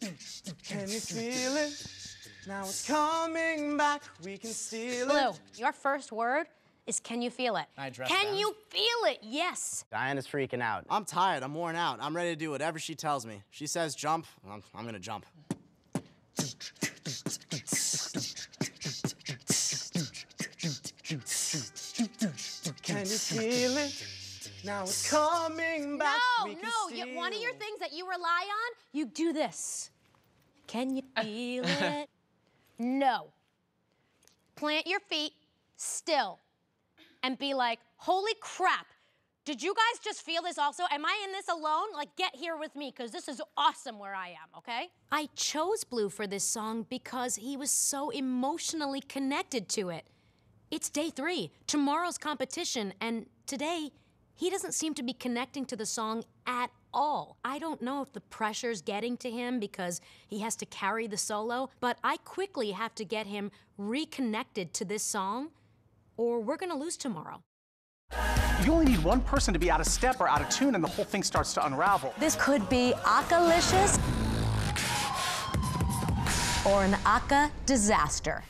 Can you feel it? Now it's coming back. We can steal Blue, it. your first word is can you feel it? I dress Can down? you feel it? Yes. Diana's freaking out. I'm tired. I'm worn out. I'm ready to do whatever she tells me. She says jump. I'm, I'm gonna jump. Can you feel it? Now it's coming back. No, We can no. You, one of your things that you rely on, you do this. Can you feel it? No. Plant your feet still and be like, holy crap. Did you guys just feel this also? Am I in this alone? Like, get here with me, because this is awesome where I am, okay? I chose Blue for this song because he was so emotionally connected to it. It's day three, tomorrow's competition, and today he doesn't seem to be connecting to the song at all. I don't know if the pressure's getting to him because he has to carry the solo, but I quickly have to get him reconnected to this song, or we're gonna lose tomorrow. You only need one person to be out of step or out of tune, and the whole thing starts to unravel. This could be Acalicious or an Aca disaster.